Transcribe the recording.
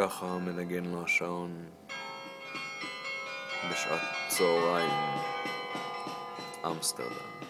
ככה מנגן לו השעון בשעת צהריים, אמסטרדם.